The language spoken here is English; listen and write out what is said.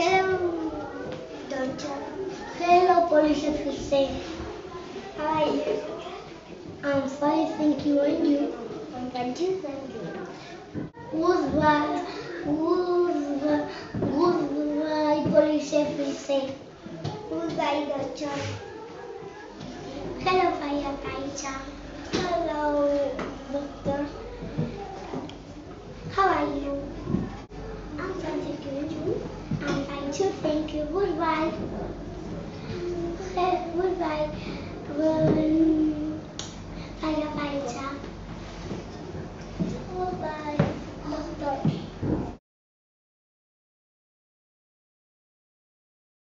Hello, doctor. Hello, police officer. You? I'm fine, thank you. And you? I'm fine too, thank you. who's Goodbye. Goodbye. Goodbye, police officer. Goodbye, doctor. Hello, firefighter. Hello, doctor. How are you? I'm fine, thank you. And you? Too, thank you. Goodbye.